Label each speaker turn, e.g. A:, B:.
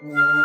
A: Whoa.